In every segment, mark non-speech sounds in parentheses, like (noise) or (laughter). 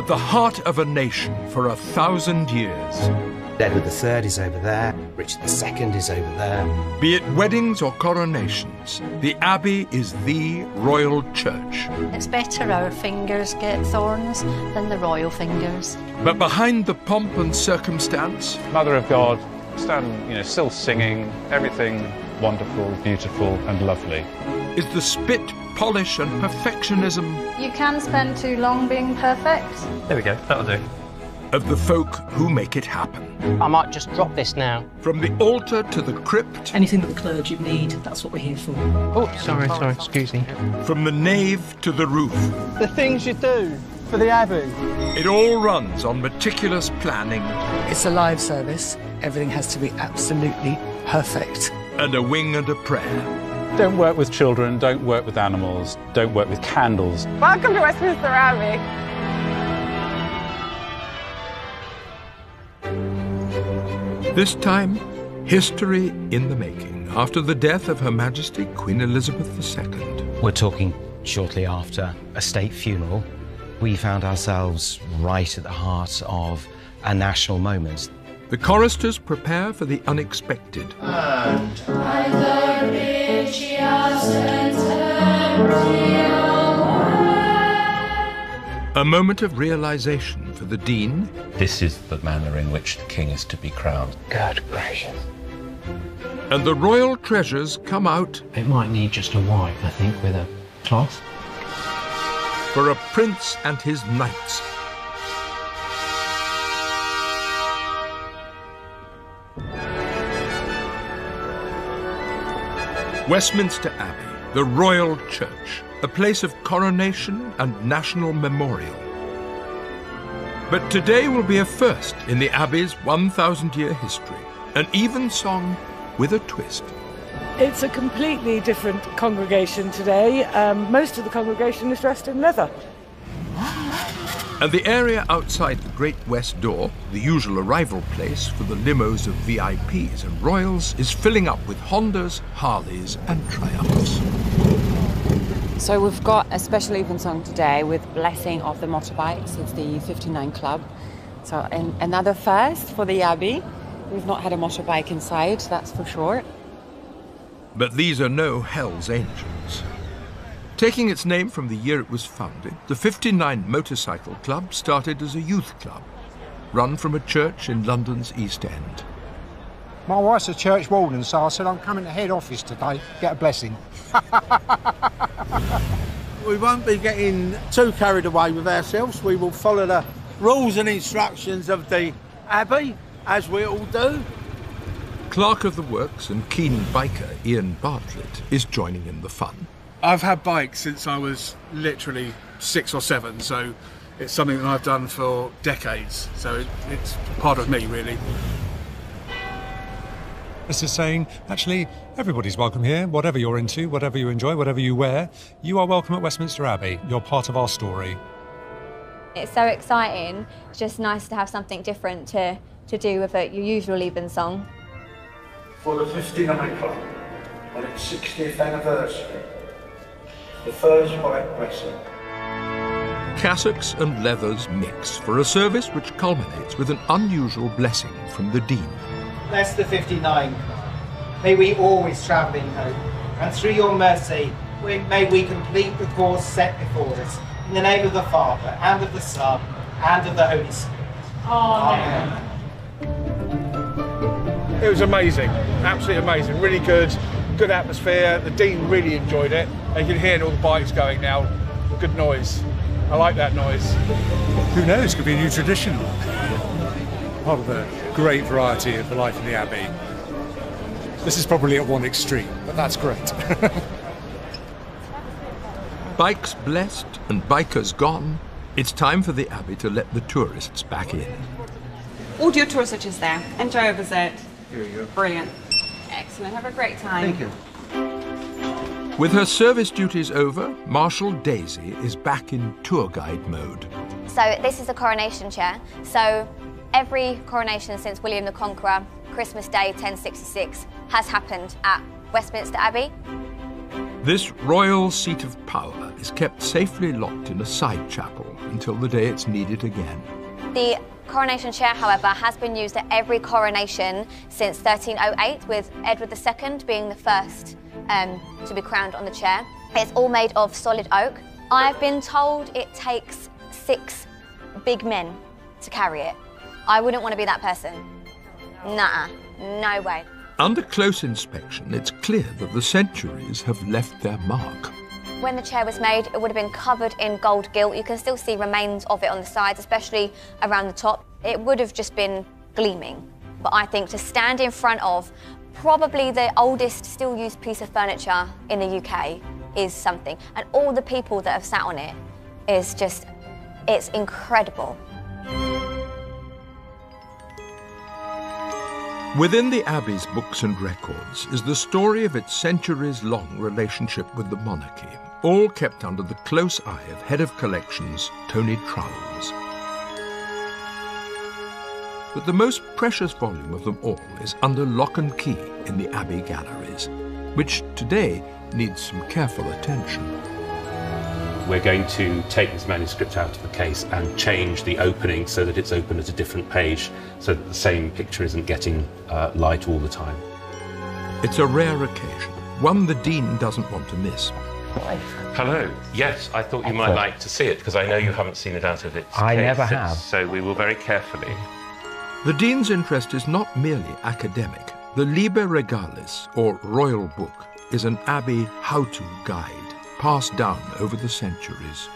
at the heart of a nation for a thousand years. Edward III is over there, Richard II is over there. Be it weddings or coronations, the Abbey is the royal church. It's better our fingers get thorns than the royal fingers. But behind the pomp and circumstance, Mother of God, stand, you know, still singing, everything wonderful, beautiful, and lovely. Is the spit, polish, and perfectionism You can spend too long being perfect. There we go, that'll do. of the folk who make it happen. I might just drop this now. From the altar to the crypt, Anything that the clergy need, that's what we're here for. Oh, sorry, sorry, excuse me. from the nave to the roof, The things you do for the Abbey. it all runs on meticulous planning It's a live service. Everything has to be absolutely perfect. and a wing and a prayer. Don't work with children, don't work with animals, don't work with candles. Welcome to Westminster Abbey. This time, history in the making after the death of Her Majesty Queen Elizabeth II. We're talking shortly after a state funeral. We found ourselves right at the heart of a national moment. The choristers prepare for the unexpected. A moment of realization for the Dean This is the manner in which the king is to be crowned. Good gracious. and the royal treasures come out It might need just a wipe, I think, with a cloth. for a prince and his knights. Westminster Abbey, the royal church, a place of coronation and national memorial. But today will be a first in the Abbey's 1,000 year history, an even song with a twist. It's a completely different congregation today. Um, most of the congregation is dressed in leather. And the area outside the Great West Door, the usual arrival place for the limos of VIPs and royals, is filling up with Hondas, Harleys, and Triumphs. So we've got a special evensong today with Blessing of the Motorbikes. It's the 59 Club. So an, another first for the Abbey. We've not had a motorbike inside, that's for sure. But these are no Hell's Angels. Taking its name from the year it was founded, the 59 Motorcycle Club started as a youth club, run from a church in London's East End. My wife's a church warden, so I said I'm coming to head office today, get a blessing. (laughs) we won't be getting too carried away with ourselves. We will follow the rules and instructions of the Abbey, as we all do. Clerk of the Works and keen biker Ian Bartlett is joining in the fun. I've had bikes since I was literally six or seven, so it's something that I've done for decades. So it, it's part of me, really. This is saying, actually, everybody's welcome here, whatever you're into, whatever you enjoy, whatever you wear. You are welcome at Westminster Abbey. You're part of our story. It's so exciting. It's just nice to have something different to, to do with it, your usual evensong. For the 59 Club, on its 60th anniversary, the first white blessing. Cassocks and leathers mix for a service which culminates with an unusual blessing from the Dean. Bless the 59 May we always travel in hope, and through your mercy, may we complete the course set before us. In the name of the Father, and of the Son, and of the Holy Spirit. Amen. It was amazing, absolutely amazing, really good, good atmosphere. The Dean really enjoyed it. And you can hear all the bikes going now. Good noise. I like that noise. Who knows? Could be a new tradition. Part of the great variety of the life in the Abbey. This is probably at one extreme, but that's great. (laughs) Bikes blessed and bikers gone, it's time for the Abbey to let the tourists back in. All your tour switches there. Enjoy a visit. Here you go. Brilliant. Excellent. Have a great time. Thank you. With her service duties over, Marshal Daisy is back in tour guide mode. So this is a coronation chair. So every coronation since William the Conqueror, Christmas Day 1066, has happened at Westminster Abbey. This royal seat of power is kept safely locked in a side chapel until the day it's needed again. The coronation chair, however, has been used at every coronation since 1308, with Edward II being the first um, to be crowned on the chair. It's all made of solid oak. I've been told it takes six big men to carry it. I wouldn't want to be that person. Nah, no way. Under close inspection, it's clear that the centuries have left their mark. When the chair was made, it would have been covered in gold gilt. You can still see remains of it on the sides, especially around the top. It would have just been gleaming. But I think to stand in front of probably the oldest still used piece of furniture in the UK is something. And all the people that have sat on it is just, it's incredible. Within the Abbey's books and records is the story of its centuries long relationship with the monarchy, all kept under the close eye of Head of Collections Tony Trowles. But the most precious volume of them all is under lock and key in the Abbey galleries, which today needs some careful attention. We're going to take this manuscript out of the case and change the opening so that it's open at a different page so that the same picture isn't getting uh, light all the time. It's a rare occasion, one the Dean doesn't want to miss. Hello. Yes, I thought you might like to see it because I know you haven't seen it out of its I case, never have. So we will very carefully. The Dean's interest is not merely academic. The Liber Regalis, or Royal Book, is an Abbey how-to guide passed down over the centuries.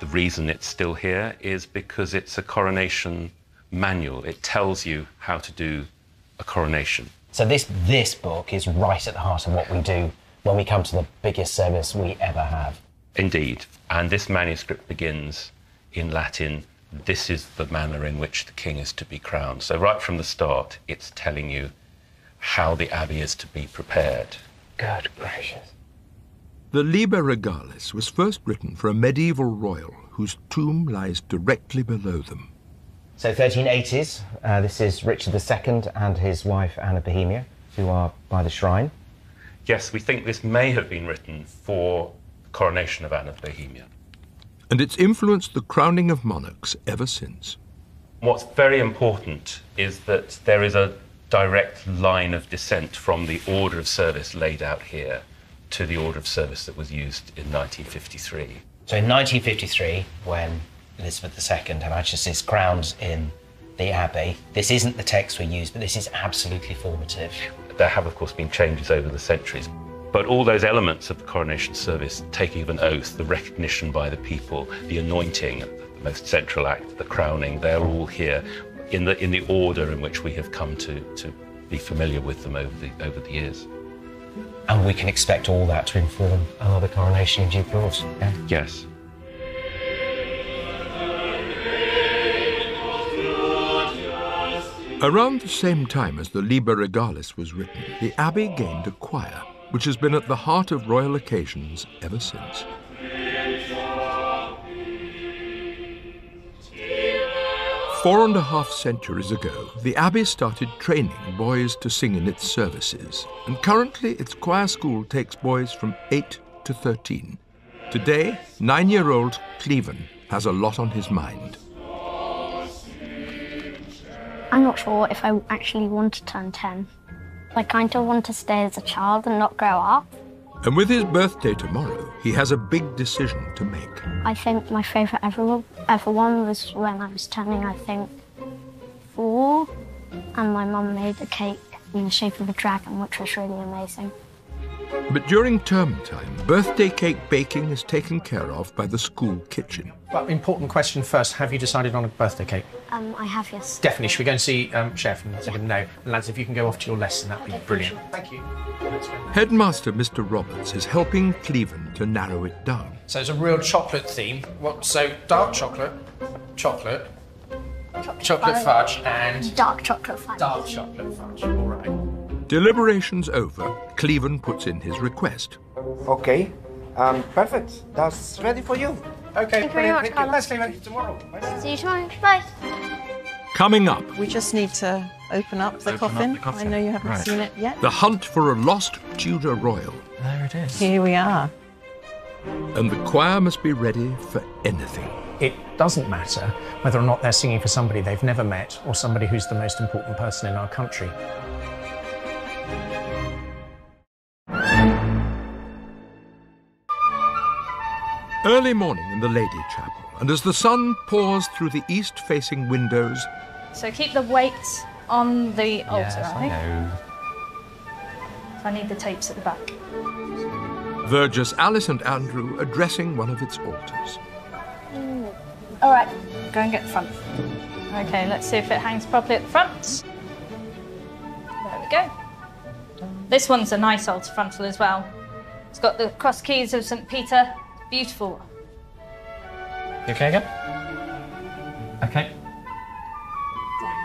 The reason it's still here is because it's a coronation manual. It tells you how to do a coronation. So this this book is right at the heart of what we do when we come to the biggest service we ever have. Indeed. And this manuscript begins in Latin this is the manner in which the king is to be crowned. So, right from the start, it's telling you how the abbey is to be prepared. Good gracious. The Liber Regalis was first written for a medieval royal whose tomb lies directly below them. So 1380s, uh, this is Richard II and his wife Anna Bohemia, who are by the shrine. Yes, we think this may have been written for the coronation of Anne of Bohemia. And it's influenced the crowning of monarchs ever since. What's very important is that there is a direct line of descent from the order of service laid out here to the order of service that was used in 1953. So in 1953, when Elizabeth II, Her Majesty, is crowned in the Abbey, this isn't the text we use, but this is absolutely formative. There have, of course, been changes over the centuries. But all those elements of the coronation service, taking of an oath, the recognition by the people, the anointing, the most central act, the crowning, they're all here in the, in the order in which we have come to, to be familiar with them over the, over the years. And we can expect all that to inform another coronation in due course. Yeah? Yes. Around the same time as the Liber Regalis was written, the Abbey gained a choir, which has been at the heart of royal occasions ever since. Four and a half centuries ago, the Abbey started training boys to sing in its services, and currently its choir school takes boys from 8 to 13. Today, nine year old Cleven has a lot on his mind. I'm not sure if I actually want to turn 10. I kind of want to stay as a child and not grow up. And with his birthday tomorrow, he has a big decision to make. I think my favourite ever, ever one was when I was turning, I think, four, and my mum made a cake in the shape of a dragon, which was really amazing. But during term time, birthday cake baking is taken care of by the school kitchen. But important question first: Have you decided on a birthday cake? Um, I have, yes. Definitely. Should we go and see um, Chef and let him know? And lads, if you can go off to your lesson, that'd be brilliant. Thank you. Headmaster Mr. Roberts is helping Cleven to narrow it down. So it's a real chocolate theme. What? So dark chocolate, chocolate, chocolate, fudge, and dark chocolate fudge. Dark chocolate fudge. All right. Deliberations over, Cleven puts in his request. Okay, um, perfect. That's ready for you. Okay, Thank you very much, Thank you. Let's leave it tomorrow. See you tomorrow. Bye. Coming up, We just need to open up the, Open up coffin. the coffin. I know you haven't Right. seen it yet. the hunt for a lost Tudor royal, There it is. Here we are. and the choir must be ready for anything. It doesn't matter whether or not they're singing for somebody they've never met or somebody who's the most important person in our country. Early morning in the Lady Chapel, and as the sun pours through the east facing windows, So keep the weight on the altar, Yes, I I know. So I need the tapes at the back. Vergers Alice and Andrew addressing one of its altars. All right, go and get the front. Okay, let's see if it hangs properly at the front. There we go. This one's a nice altar frontal as well. It's got the cross keys of St. Peter. Beautiful. You okay again? Okay.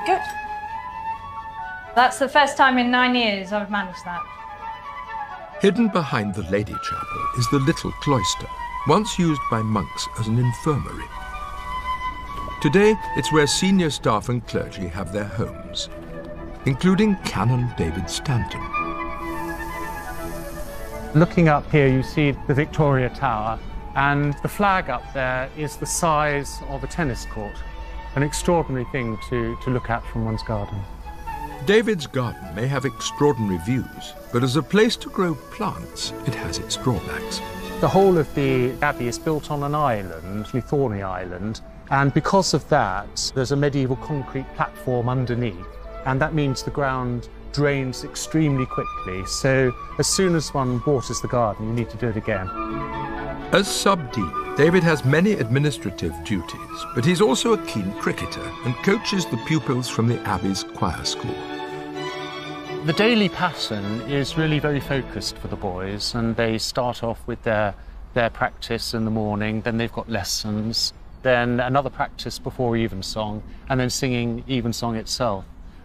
Good. That's the first time in nine years I've managed that. Hidden behind the Lady Chapel is the little cloister, once used by monks as an infirmary. Today, it's where senior staff and clergy have their homes, including Canon David Stanton. Looking up here, you see the Victoria Tower, and the flag up there is the size of a tennis court. An extraordinary thing to, to look at from one's garden. David's garden may have extraordinary views, but as a place to grow plants, it has its drawbacks. The whole of the abbey is built on an island, Thorney Island, and because of that, there's a medieval concrete platform underneath, and that means the ground drains extremely quickly. So as soon as one waters the garden, you need to do it again. As sub-dean, David has many administrative duties, but he's also a keen cricketer and coaches the pupils from the Abbey's choir school. The daily pattern is really very focused for the boys, and they start off with their, their practice in the morning, then they've got lessons, then another practice before evensong, and then singing evensong itself.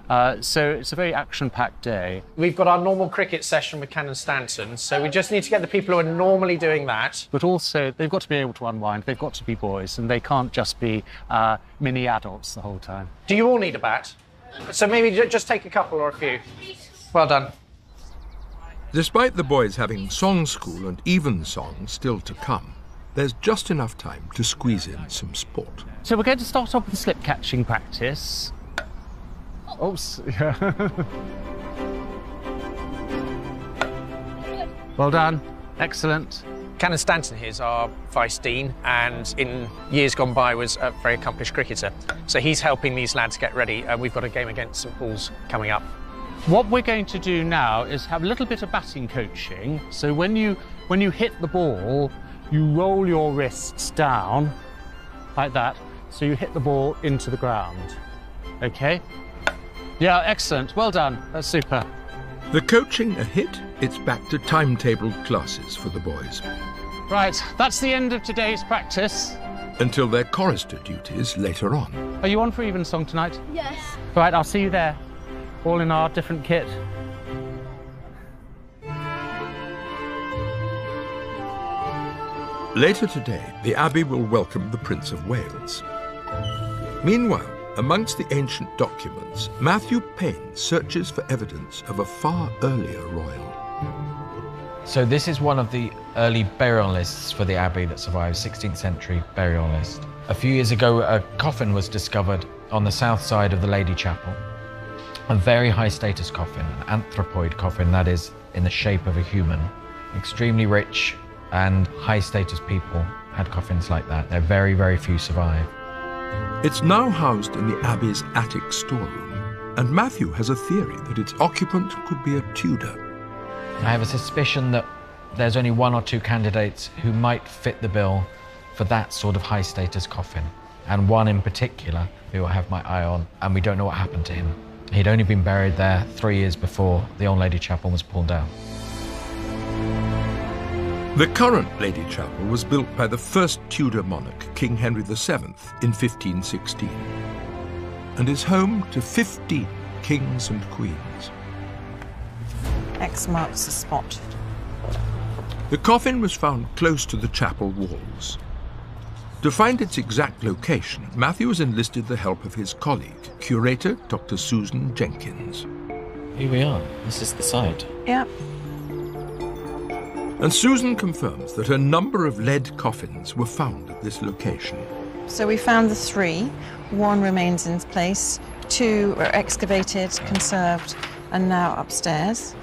Uh, so it's a very action-packed day. We've got our normal cricket session with Canon Stanton, so we just need to get the people who are normally doing that. But also, they've got to be able to unwind. They've got to be boys, and they can't just be uh, mini adults the whole time. Do you all need a bat? So maybe ju- just take a couple or a few. Well done. Despite the boys having song school and evensong still to come, there's just enough time to squeeze in some sport. So we're going to start off with slip catching practice. Oh, Oops. (laughs) Yeah. well done. Excellent. Canon Stanton here is our vice dean, and in years gone by was a very accomplished cricketer. So he's helping these lads get ready. And we've got a game against St Paul's coming up. What we're going to do now is have a little bit of batting coaching. So when you when you hit the ball, you roll your wrists down like that. So you hit the ball into the ground. Okay? Yeah, excellent. Well done. That's super. The coaching a hit, it's back to timetabled classes for the boys. Right, that's the end of today's practice. Until their chorister duties later on. Are you on for evensong tonight? Yes. Right, I'll see you there. All in our different kit. Later today, the Abbey will welcome the Prince of Wales. Meanwhile, amongst the ancient documents, Matthew Payne searches for evidence of a far earlier royal. So this is one of the early burial lists for the abbey that survives, 16th century burial list. A few years ago, a coffin was discovered on the south side of the Lady Chapel. A very high status coffin, an anthropoid coffin that is in the shape of a human. Extremely rich and high status people had coffins like that. There very, very few survive. It's now housed in the Abbey's attic storeroom, and Matthew has a theory that its occupant could be a Tudor. I have a suspicion that there's only one or two candidates who might fit the bill for that sort of high status coffin, and one in particular who I have my eye on, and we don't know what happened to him. He'd only been buried there three years before the Old Lady Chapel was pulled down. The current Lady Chapel was built by the first Tudor monarch, King Henry VII, in 1516, and is home to 15 kings and queens. X marks the spot. The coffin was found close to the chapel walls. To find its exact location, Matthews enlisted the help of his colleague, curator Dr. Susan Jenkins. Here we are. This is the site. Yep. And Susan confirms that a number of lead coffins were found at this location. So we found the three. One remains in place, two were excavated, conserved, and now upstairs.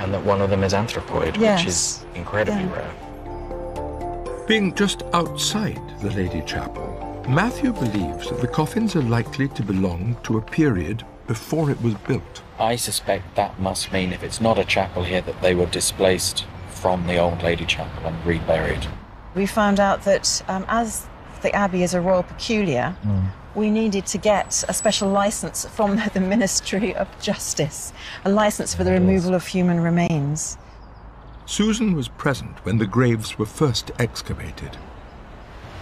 And that one of them is anthropoid, Yes. which is incredibly Yeah. rare. Being just outside the Lady Chapel, Matthew believes that the coffins are likely to belong to a period before it was built. I suspect that must mean if it's not a chapel here, that they were displaced from the old Lady Chapel and reburied. We found out that um, as the Abbey is a royal peculiar, we needed to get a special license from (laughs) the Ministry of Justice, a license for the removal of human remains. Susan was present when the graves were first excavated.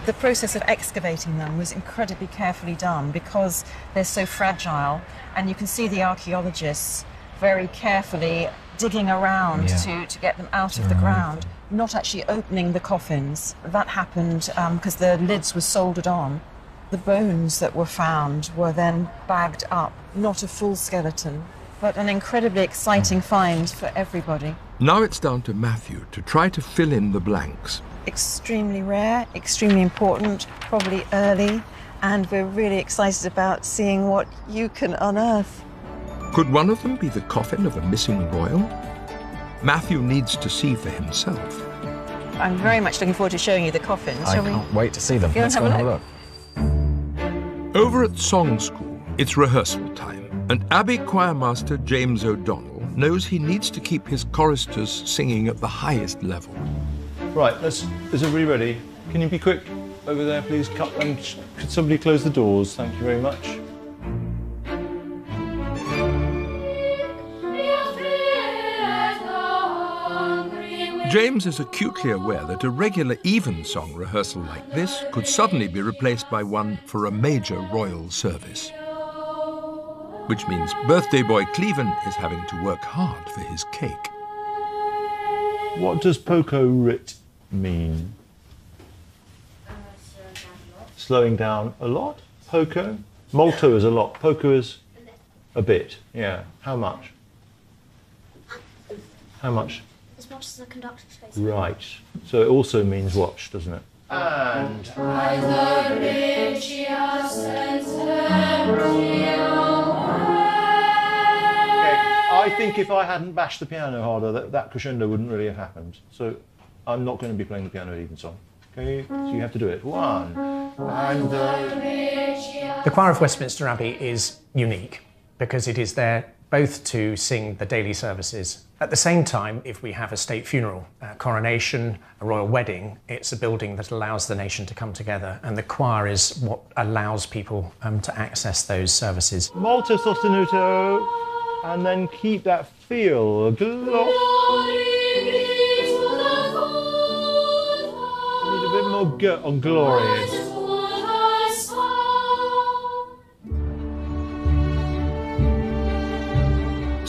The process of excavating them was incredibly carefully done because they're so fragile, and you can see the archaeologists very carefully digging around Yeah. to, to get them out of the ground, not actually opening the coffins. That happened um, because the lids were soldered on. The bones that were found were then bagged up, not a full skeleton, but an incredibly exciting hmm. find for everybody. Now it's down to Matthew to try to fill in the blanks. extremely rare, extremely important, probably early, and we're really excited about seeing what you can unearth. Could one of them be the coffin of a missing royal? Matthew needs to see for himself. I'm very much looking forward to showing you the coffins. I Shall we? can't wait to see them. Go Let's have go a and have a look. look. Over at Song School, it's rehearsal time, and Abbey choirmaster James O'Donnell knows he needs to keep his choristers singing at the highest level. Right, let's. Is everybody ready? Can you be quick over there, please? Cut and could somebody close the doors? Thank you very much. James is acutely aware that a regular evensong rehearsal like this could suddenly be replaced by one for a major royal service. Which means birthday boy Cleven is having to work hard for his cake. What does poco rit mean? Slowing down a lot? Poco? Molto is a lot. Poco is a bit. Yeah. How much? How much? As much as the conductor's face. Right. So it also means watch, doesn't it? And I think if I hadn't bashed the piano harder, that, that crescendo wouldn't really have happened. So I'm not going to be playing the piano even song. Okay, so you have to do it. One. And uh, The Choir of Westminster Abbey is unique because it is there both to sing the daily services. At the same time, if we have a state funeral, a coronation, a royal wedding, it's a building that allows the nation to come together, and the choir is what allows people um, to access those services. molto sostenuto. And then keep that feel. Need a bit more gut on glorious.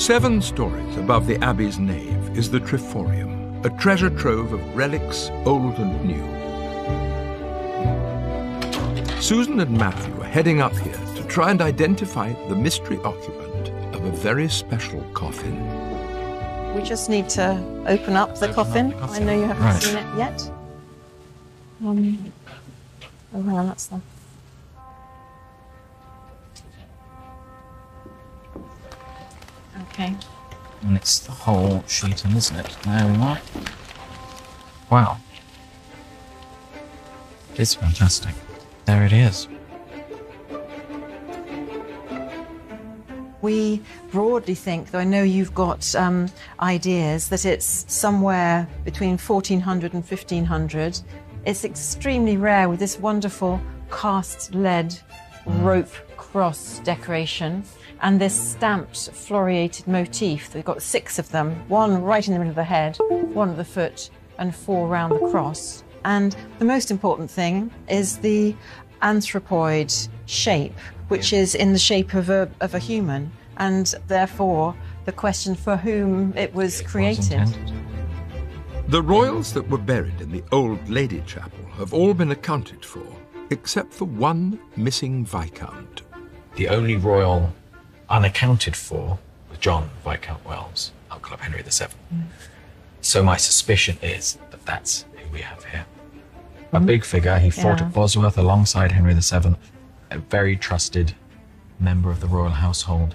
Seven stories above the Abbey's nave is the Triforium, a treasure trove of relics old and new. Susan and Matthew are heading up here to try and identify the mystery occupant of a very special coffin. We just need to open up the coffin. I know you haven't Right. seen it yet. Um, oh, hang on, that's the. Okay. And it's the whole sheeting, isn't it? There we are. Wow. It's fantastic. There it is. We broadly think, though I know you've got um, ideas, that it's somewhere between 1400 and 1500. It's extremely rare with this wonderful cast lead rope cross decoration and this stamped floriated motif. We've got six of them one right in the middle of the head, one at the foot, and four round the cross. And the most important thing is the anthropoid shape, which is in the shape of a, of a human, and therefore the question for whom it was created. The royals that were buried in the old Lady Chapel have all been accounted for, except for one missing Viscount. The only royal unaccounted for was John Viscount Welles, uncle of Henry VII. Mm. So my suspicion is that that's who we have here. a mm-hmm. big figure. He fought Yeah. at Bosworth alongside Henry VII, a very trusted member of the royal household.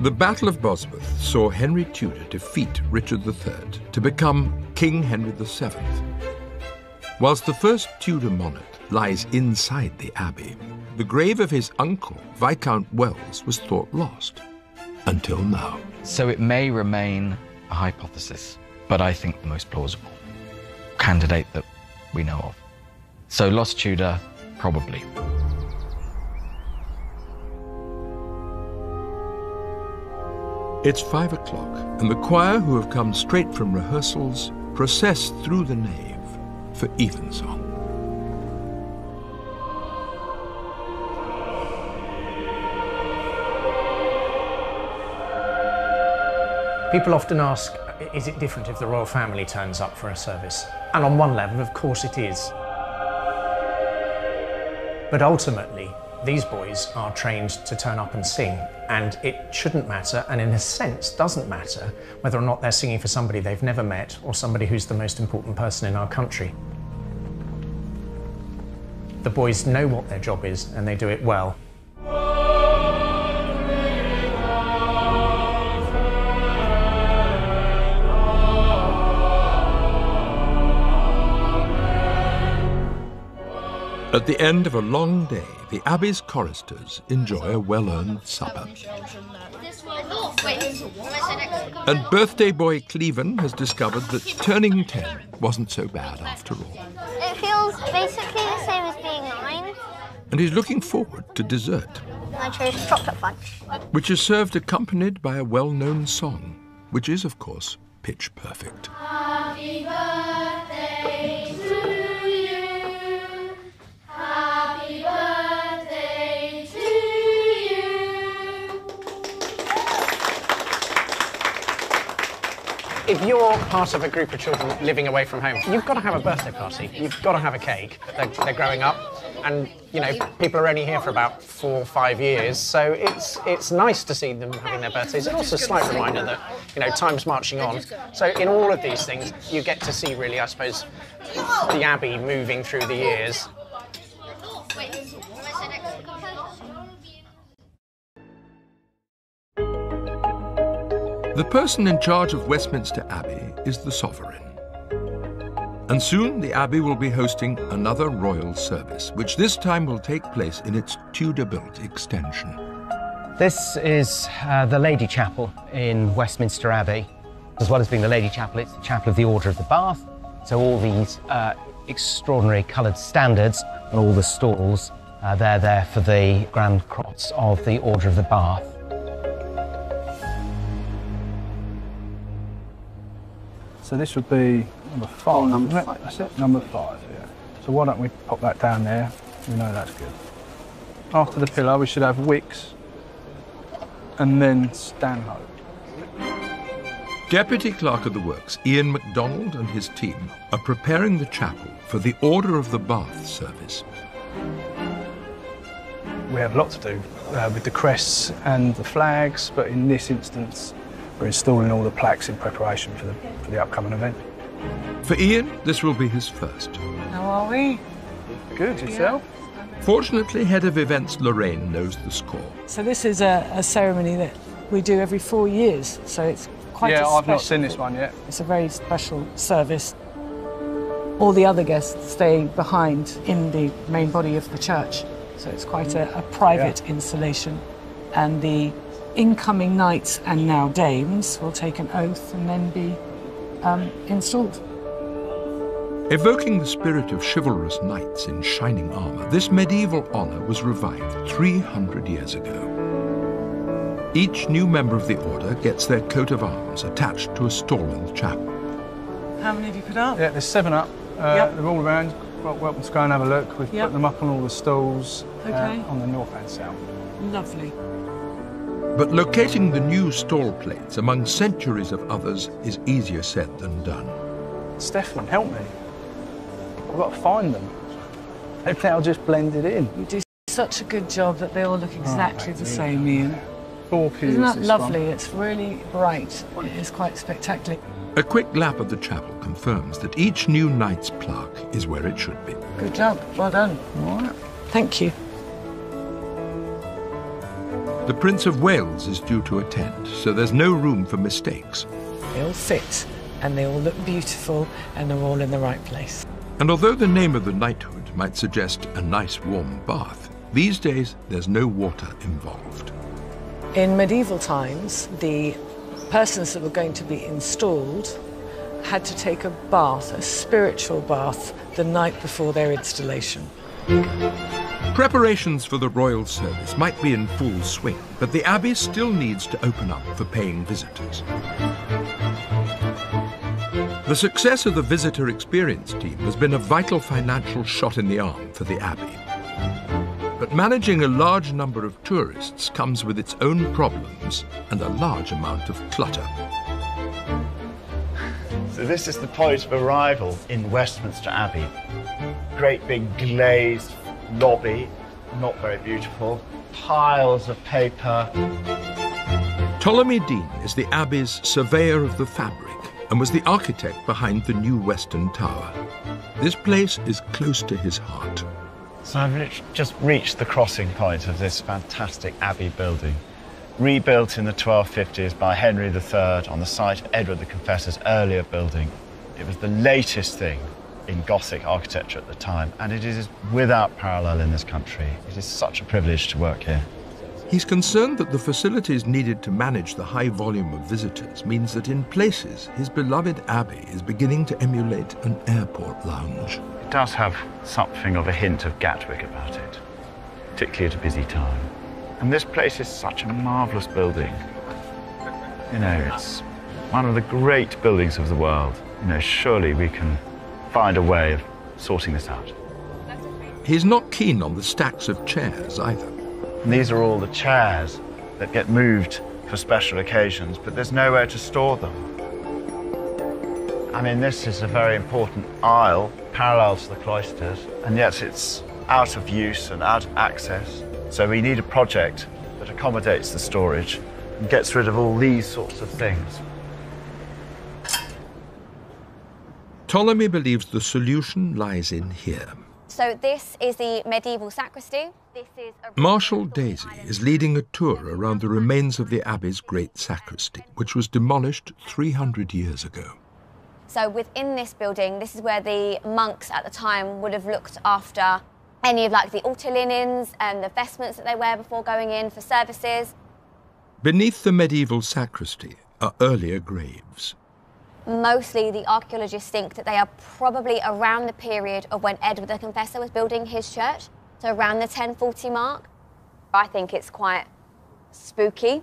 The Battle of Bosworth saw Henry Tudor defeat Richard III to become King Henry VII. Whilst the first Tudor monarch lies inside the abbey, the grave of his uncle, Viscount Welles, was thought lost. Until now. So it may remain a hypothesis, but I think the most plausible candidate that we know of. So Lost Tudor, probably. It's five o'clock, and the choir, who have come straight from rehearsals, process through the nave for evensong. People often ask, is it different if the royal family turns up for a service? And on one level, of course it is. But ultimately, these boys are trained to turn up and sing, and it shouldn't matter, and in a sense doesn't matter, whether or not they're singing for somebody they've never met or somebody who's the most important person in our country. The boys know what their job is, and they do it well. At the end of a long day, the Abbey's choristers enjoy a well earned supper. And birthday boy Cleven has discovered that turning 10 wasn't so bad after all. It feels basically the same as being nine. And he's looking forward to dessert, I chose chocolate fudge. which is served accompanied by a well known song, which is, of course, pitch perfect. Happy birthday If you're part of a group of children living away from home, you've got to have a birthday party. You've got to have a cake. They're, they're growing up, and you know people are only here for about four or five years, so it's it's nice to see them having their birthdays. And also a slight reminder that you know time's marching on. So in all of these things, you get to see really, I suppose, the abbey moving through the years. The person in charge of Westminster Abbey is the sovereign. And soon the Abbey will be hosting another royal service, which this time will take place in its Tudor built extension. This is uh, the Lady Chapel in Westminster Abbey. As well as being the Lady Chapel, it's the Chapel of the Order of the Bath. So all these uh, extraordinary coloured standards and all the stalls, uh, they're there for the Grand Cross of the Order of the Bath. So this would be number five. number five. That's it, number five, yeah. So why don't we pop that down there? We know that's good. After the pillar, we should have Wicks and then Stanhope. Deputy Clerk of the Works, Ian MacDonald, and his team are preparing the chapel for the Order of the Bath service. We have a lot to do uh, with the crests and the flags, but in this instance, we're installing all the plaques in preparation for the, for the upcoming event. For Ian, this will be his first. How are we? Good, yourself? Fortunately, head of events Lorraine knows the score. So this is a, a ceremony that we do every four years. So it's quite. yeah, a I've not seen this one yet. It's a very special service. All the other guests stay behind in the main body of the church. So it's quite a, a private installation. And the incoming knights and now dames will take an oath and then be um, installed. Evoking the spirit of chivalrous knights in shining armour, this medieval honour was revived 300 years ago. Each new member of the order gets their coat of arms attached to a stall in the chapel. How many have you put up? Yeah, there's seven up. Uh, Yep. They're all around. Well, welcome to go and have a look. We've Yep. put them up on all the stalls uh, on the north and south. Lovely. But locating the new stall plates among centuries of others is easier said than done. Stefan, help me. I've got to find them. They've now just blended in. You do such a good job that they all look oh, exactly thank the you. same, Ian. Four pews. Isn't that lovely? one. It's really bright. It is quite spectacular. A quick lap of the chapel confirms that each new knight's plaque is where it should be. Good job. Well done. All right. Thank you. The Prince of Wales is due to attend, so there's no room for mistakes. They all fit and they all look beautiful and they're all in the right place. And although the name of the knighthood might suggest a nice warm bath, these days there's no water involved. In medieval times, the persons that were going to be installed had to take a bath, a spiritual bath, the night before their installation. Preparations for the royal service might be in full swing, but the abbey still needs to open up for paying visitors. The success of the visitor experience team has been a vital financial shot in the arm for the abbey. But managing a large number of tourists comes with its own problems and a large amount of clutter. So this is the point of arrival in Westminster Abbey. Great big glazed lobby, not very beautiful. Piles of paper. Ptolemy Dean is the abbey's surveyor of the fabric and was the architect behind the new Western Tower. This place is close to his heart. So I've just reached the crossing point of this fantastic abbey building. Rebuilt in the 1250s by Henry III on the site of Edward the Confessor's earlier building. It was the latest thing in Gothic architecture at the time, and it is without parallel in this country. It is such a privilege to work here. He's concerned that the facilities needed to manage the high volume of visitors means that in places his beloved abbey is beginning to emulate an airport lounge. It does have something of a hint of Gatwick about it, particularly at a busy time. And this place is such a marvellous building. You know, it's one of the great buildings of the world. You know, surely we can find a way of sorting this out. He's not keen on the stacks of chairs either. And these are all the chairs that get moved for special occasions, but there's nowhere to store them. I mean, this is a very important aisle parallel to the cloisters, and yet it's out of use and out of access. So we need a project that accommodates the storage and gets rid of all these sorts of things. Ptolemy believes the solution lies in here. So this is the medieval sacristy. This is a Marshal Daisy is leading a tour around the remains of the abbey's great sacristy, which was demolished 300 years ago. So within this building, this is where the monks at the time would have looked after any of like the altar linens and the vestments that they wear before going in for services. Beneath the medieval sacristy are earlier graves. Mostly the archaeologists think that they are probably around the period of when Edward the Confessor was building his church, so around the 1040 mark. I think it's quite spooky.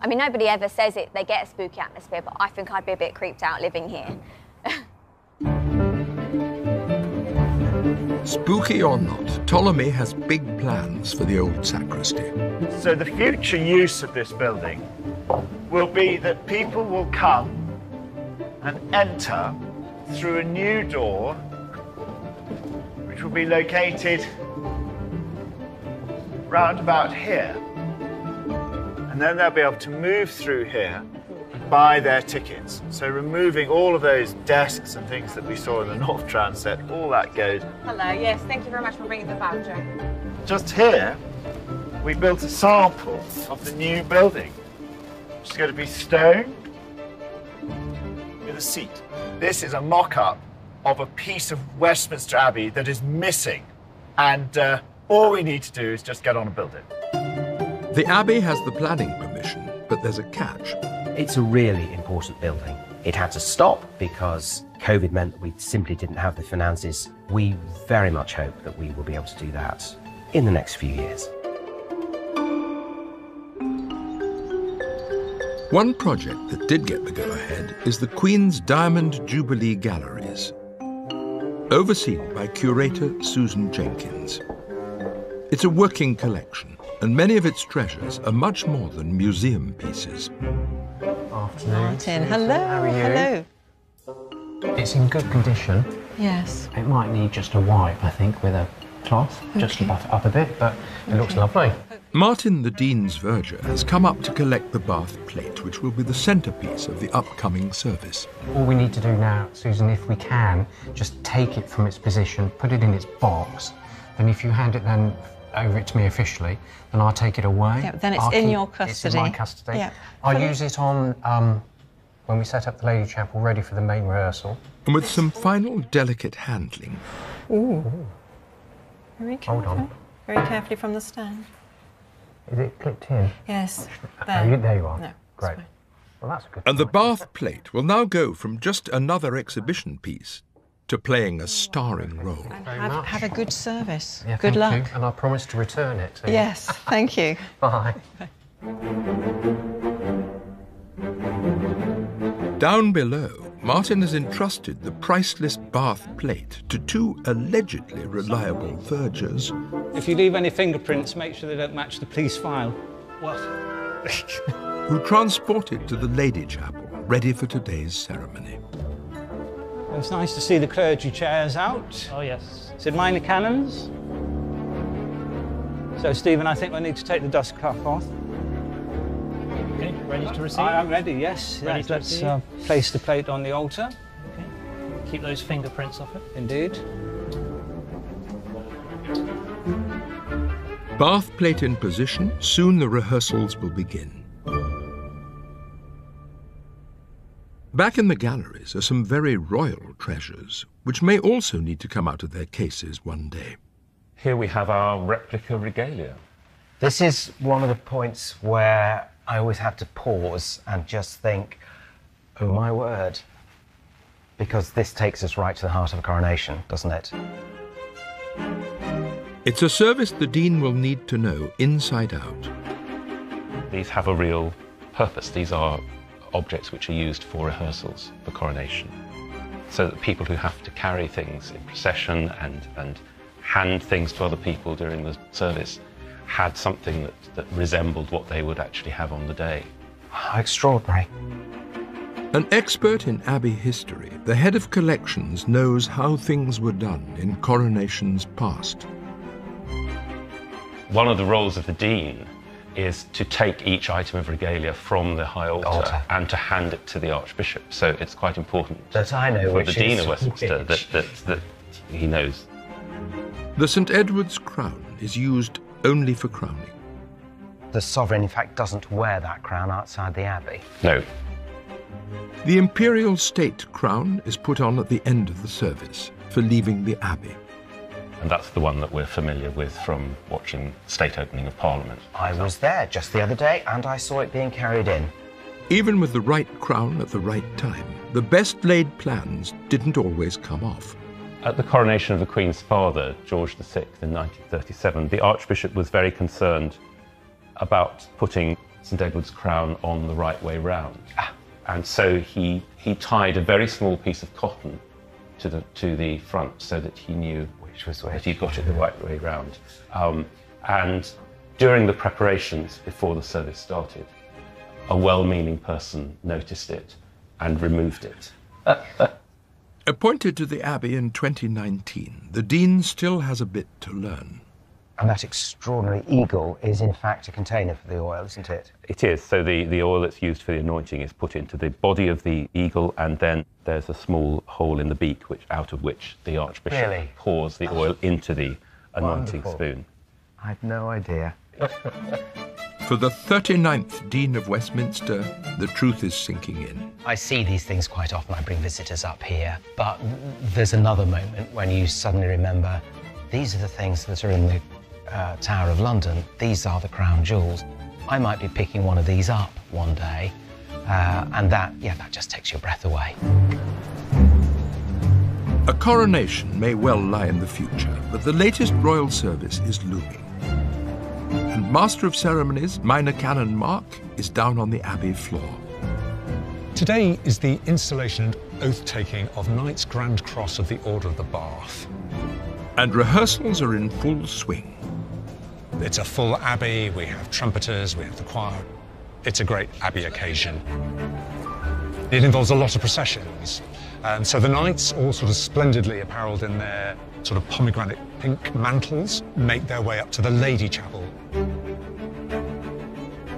I mean, nobody ever says it, they get a spooky atmosphere, but I think I'd be a bit creeped out living here. (laughs) Spooky or not, Ptolemy has big plans for the old sacristy. So the future use of this building will be that people will come and enter through a new door, which will be located round about here. And then they'll be able to move through here and buy their tickets. So removing all of those desks and things that we saw in the North Transept, all that goes. Hello, yes, thank you very much for bringing the voucher. Just here, we built a sample of the new building. It's going to be stone with a seat. This is a mock-up of a piece of Westminster Abbey that is missing. And uh, all we need to do is just get on and build it. The abbey has the planning permission, but there's a catch. It's a really important building. It had to stop because COVID meant that we simply didn't have the finances. We very much hope that we will be able to do that in the next few years. One project that did get the go ahead is the Queen's Diamond Jubilee Galleries, overseen by curator Susan Jenkins. It's a working collection, and many of its treasures are much more than museum pieces. Afternoon. Martin, hello. How are you? Hello. It's in good condition. Yes. It might need just a wipe, I think, with a cloth, just to buff it up a bit, but it looks lovely. Martin the Dean's Verger has come up to collect the Bath plate, which will be the centrepiece of the upcoming service. All we need to do now, Susan, if we can, just take it from its position, put it in its box, then if you hand it then over it to me officially, then I'll take it away. Yeah, then it's I'll in keep- your It's in my custody. custody. Yeah. I'll use it on um, when we set up the Lady Chapel, ready for the main rehearsal. And with some final delicate handling, Ooh. Very Hold on. Very carefully from the stand. Is it clipped in? Yes. Oh, you- there you are. No, Great. Well, that's a good. and the Bath plate will now go from just another exhibition piece to playing a starring role. Have, have a good service. Yeah, good luck. you, and I promise to return it. To you. Yes, (laughs) thank you. Bye. Down below, Martin has entrusted the priceless Bath plate to two allegedly reliable vergers If you leave any fingerprints, make sure they don't match the police file. What? (laughs) who transport it to the Lady Chapel, ready for today's ceremony. It's nice to see the clergy chairs out. Oh, yes. Sid Minor Canons. So, Stephen, I think we need to take the dust cloth off. Okay, ready to receive? I am ready, yes. Ready Yes, to let's receive? uh, place the plate on the altar. Okay. Keep those fingerprints off it. Indeed. Bath plate in position, soon the rehearsals will begin. Back in the galleries are some very royal treasures, which may also need to come out of their cases one day. Here we have our replica regalia. This is one of the points where I always have to pause and just think, oh my word. Because this takes us right to the heart of a coronation, doesn't it? It's a service the Dean will need to know inside out. These have a real purpose. These are objects which are used for rehearsals, for coronation. So that people who have to carry things in procession and, and hand things to other people during the service had something that, that resembled what they would actually have on the day. How extraordinary. An expert in Abbey history, the head of collections knows how things were done in coronations past. One of the roles of the dean is to take each item of regalia from the high altar, Altar. and to hand it to the archbishop. So it's quite important That I know for the which dean is of Westminster that, which. that, that he knows. The St Edward's crown is used only for crowning. The sovereign, in fact, doesn't wear that crown outside the abbey. No. The imperial state crown is put on at the end of the service for leaving the abbey. And that's the one that we're familiar with from watching state opening of Parliament. I was there just the other day and I saw it being carried in. Even with the right crown at the right time, the best laid plans didn't always come off. At the coronation of the Queen's father, George VI, in 1937, the Archbishop was very concerned about putting St Edward's crown on the right way round. And so he, he tied a very small piece of cotton to the, to the front so that he knew which was that he'd got it the right way round. Um, and during the preparations before the service started, a well meaning person noticed it and removed it. (laughs) Appointed to the Abbey in 2019, the Dean still has a bit to learn. And that extraordinary eagle is, in fact, a container for the oil, isn't it? It is. So the, the oil that's used for the anointing is put into the body of the eagle, and then there's a small hole in the beak, which out of which the archbishop Really? pours the oil into the anointing Wonderful. spoon. I had no idea. (laughs) For the 39th Dean of Westminster, the truth is sinking in. I see these things quite often. I bring visitors up here. But there's another moment when you suddenly remember these are the things that are in the uh, Tower of London. These are the crown jewels. I might be picking one of these up one day. Uh, and that, yeah, that just takes your breath away. A coronation may well lie in the future, but the latest royal service is looming. And Master of Ceremonies, Minor Canon Mark, is down on the Abbey floor. Today is the installation and oath taking of Knights Grand Cross of the Order of the Bath. And rehearsals are in full swing. It's a full abbey, we have trumpeters, we have the choir. It's a great abbey occasion. It involves a lot of processions. And so the knights, all sort of splendidly apparelled in their sort of pomegranate pink mantles, make their way up to the Lady Chapel.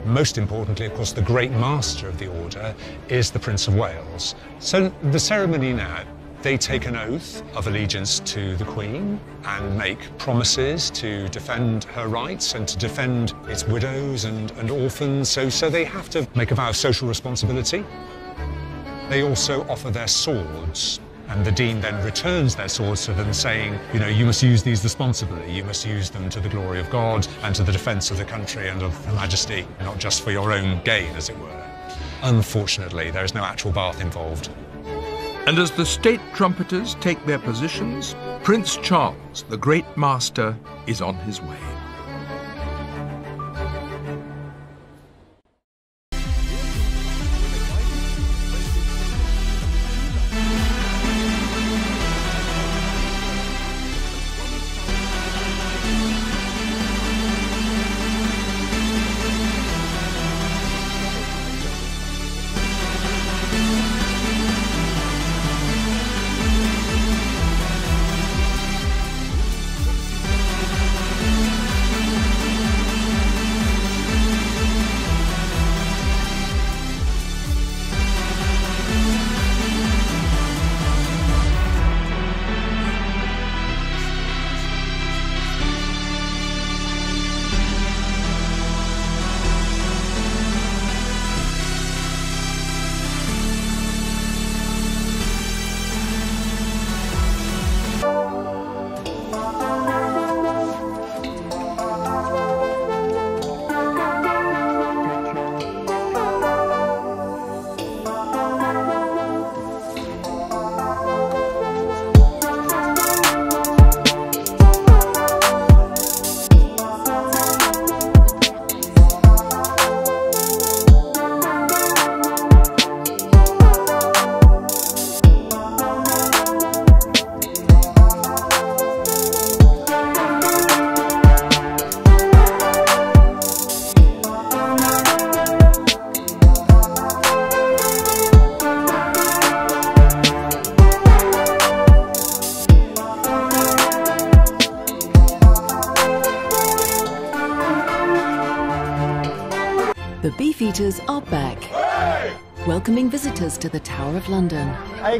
Most importantly, of course, the great master of the order is the Prince of Wales. So the ceremony now, they take an oath of allegiance to the Queen and make promises to defend her rights and to defend its widows and, and orphans. So, so they have to make a vow of social responsibility. They also offer their swords and the dean then returns their swords to them, saying, you know, you must use these responsibly. You must use them to the glory of God and to the defence of the country and of Her Majesty, not just for your own gain, as it were. Unfortunately, there is no actual bath involved. And as the state trumpeters take their positions, Prince Charles, the great master, is on his way.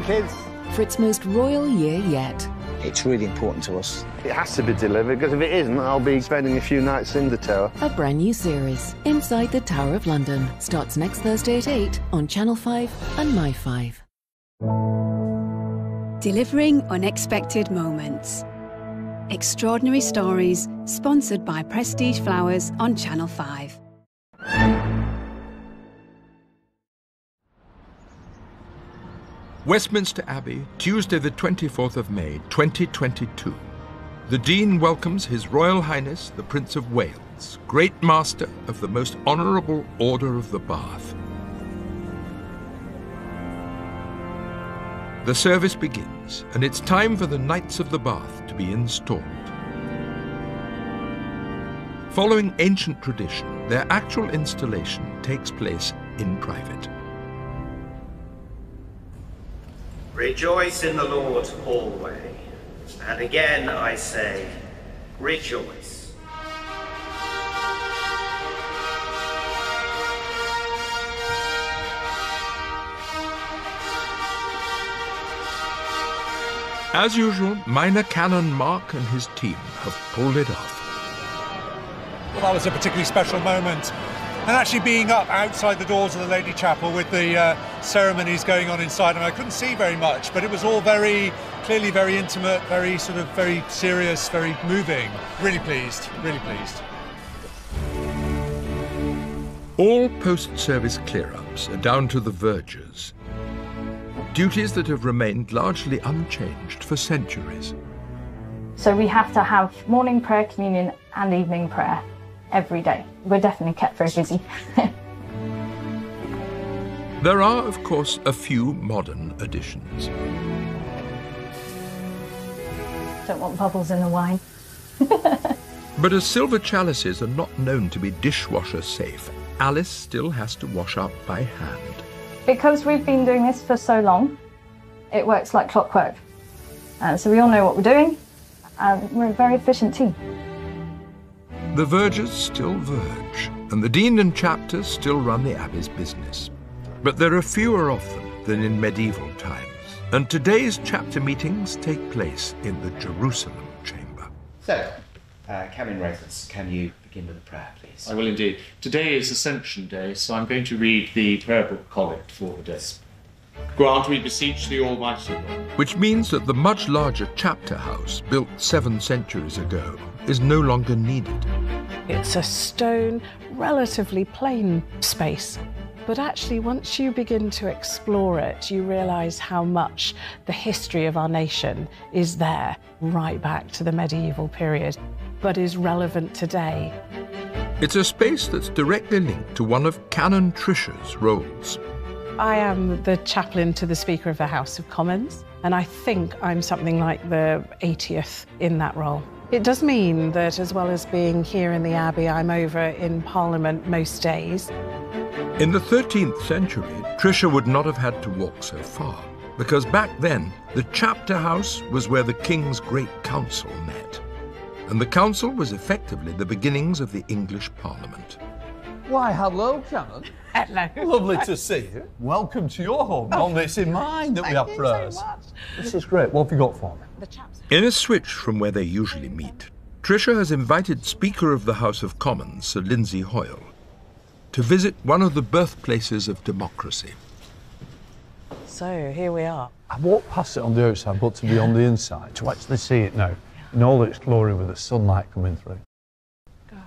Kids. For its most royal year yet. It's really important to us. It has to be delivered because if it isn't, I'll be spending a few nights in the tower. A brand new series, Inside the Tower of London, starts next Thursday at 8 on Channel 5 and My 5. Delivering unexpected moments. Extraordinary stories, sponsored by Prestige Flowers on Channel 5. Westminster Abbey, Tuesday, the 24th of May, 2022. The Dean welcomes His Royal Highness the Prince of Wales, Great Master of the Most Honourable Order of the Bath. The service begins, and it's time for the Knights of the Bath to be installed. Following ancient tradition, their actual installation takes place in private. Rejoice in the Lord always. And again I say, rejoice. As usual, Minor Canon Mark and his team have pulled it off. Well, that was a particularly special moment. And actually being up outside the doors of the Lady Chapel with the uh, ceremonies going on inside, and I couldn't see very much, but it was all very, clearly very intimate, very sort of, very serious, very moving. Really pleased, really pleased. All post-service clear-ups are down to the vergers. Duties that have remained largely unchanged for centuries. So we have to have morning prayer, communion, and evening prayer every day. We're definitely kept very busy. (laughs) There are, of course, a few modern additions. Don't want bubbles in the wine. (laughs) But as silver chalices are not known to be dishwasher safe, Alice still has to wash up by hand. Because we've been doing this for so long, it works like clockwork. Uh, so we all know what we're doing, and we're a very efficient team. The vergers still verge. and the dean and chapters still run the abbey's business. But there are fewer of them than in medieval times, and today's chapter meetings take place in the Jerusalem chamber. So, uh, Camin Raffles, can you begin with a prayer, please? I will indeed. Today is Ascension Day, so I'm going to read the prayer book collect for the day. Grant, we beseech the Almighty God. Which means that the much larger chapter house, built seven centuries ago, is no longer needed. It's a stone, relatively plain space. But actually, once you begin to explore it, you realise how much the history of our nation is there, right back to the medieval period, but is relevant today. It's a space that's directly linked to one of Canon Tricia's roles. I am the chaplain to the Speaker of the House of Commons, and I think I'm something like the 80th in that role. It does mean that as well as being here in the Abbey, I'm over in Parliament most days. In the 13th century, Tricia would not have had to walk so far, because back then, the chapter house was where the King's Great Council met. And the council was effectively the beginnings of the English Parliament. Why, hello, Canon. Hello. Lovely to see you. Welcome to your home oh, on this in mine that we have for us. This is great. What have you got for me? In a switch from where they usually meet, Tricia has invited Speaker of the House of Commons, Sir Lindsay Hoyle, to visit one of the birthplaces of democracy. So here we are. I walked past it on the outside, but to be on the inside, to actually see it now, in all its glory with the sunlight coming through.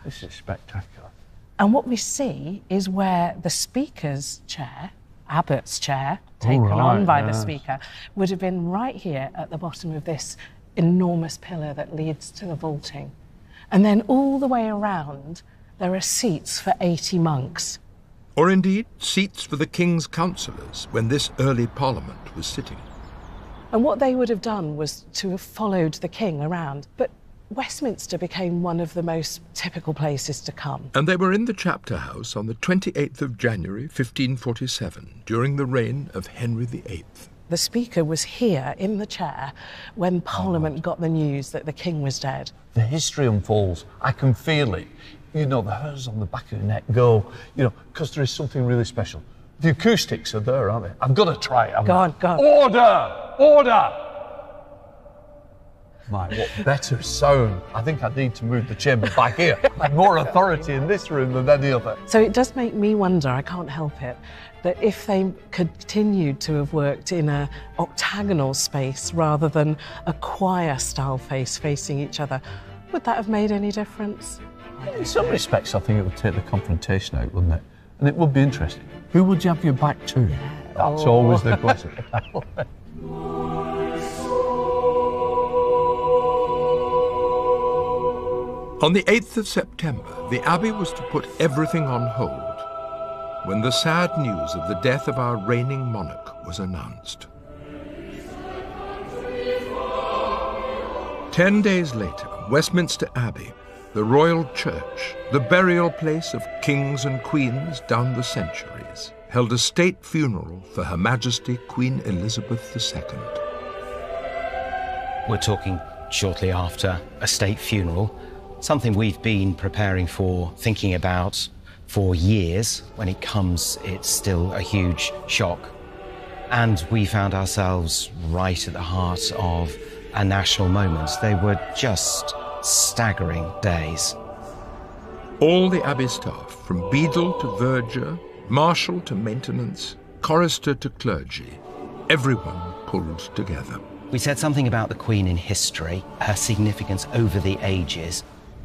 This is spectacular. And what we see is where the Speaker's chair, Abbot's chair, taken right, on by the. Speaker, would have been right here at the bottom of this enormous pillar that leads to the vaulting. And then all the way around, there are seats for 80 monks. Or indeed, seats for the King's councillors when this early Parliament was sitting. And what they would have done was to have followed the King around. But Westminster became one of the most typical places to come. And they were in the chapter house on the 28th of January 1547, during the reign of Henry VIII. The Speaker was here in the chair when oh, Parliament got the news that the King was dead. The history unfolds. I can feel it. You know, the hairs on the back of your neck go, you know, because there is something really special. The acoustics are there, aren't they? I've got to try it. haven't Go on, go on. Order! Order! My, what better sound. I think I need to move the chamber back here. I have more authority in this room than any other. So it does make me wonder, I can't help it, that if they continued to have worked in a octagonal space rather than a choir style face facing each other, would that have made any difference? In some respects, I think it would take the confrontation out, wouldn't it? And it would be interesting. Who would you have your back to? That's Oh. always the question. (laughs) On the 8th of September, the Abbey was to put everything on hold when the sad news of the death of our reigning monarch was announced. Ten days later, Westminster Abbey, the royal church, the burial place of kings and queens down the centuries, held a state funeral for Her Majesty Queen Elizabeth II. We're talking shortly after a state funeral, something we've been preparing for, thinking about for years. When it comes, it's still a huge shock. And we found ourselves right at the heart of a national moment. They were just staggering days. All the Abbey staff, from beadle to verger, marshal to maintenance, chorister to clergy, everyone pulled together. We said something about the Queen in history, her significance over the ages.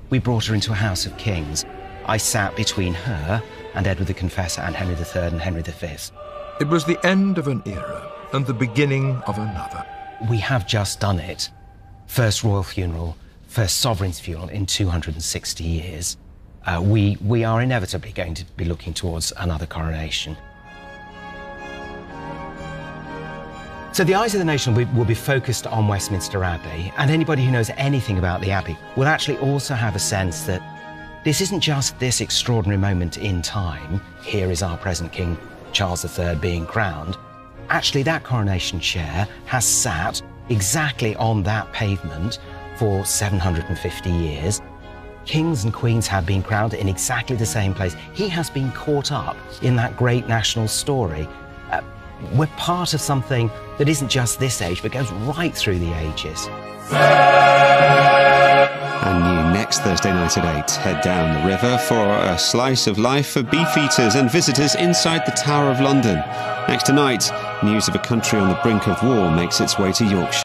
We brought her into a house of kings. I sat between her and Edward the Confessor and Henry III and Henry V. It was the end of an era and the beginning of another. We have just done it. First royal funeral, first sovereign's funeral in 260 years. Uh, we, we are inevitably going to be looking towards another coronation. So the eyes of the nation will be, focused on Westminster Abbey, and anybody who knows anything about the Abbey will actually also have a sense that this isn't just this extraordinary moment in time. Here is our present King Charles III being crowned. Actually, that coronation chair has sat exactly on that pavement for 750 years. kings and queens have been crowned in exactly the same place. He has been caught up in that great national story. We're part of something that isn't just this age, but goes right through the ages. And new next Thursday night at 8. Head down the river for a slice of life for beefeaters and visitors inside the Tower of London. Next tonight, news of a country on the brink of war makes its way to Yorkshire.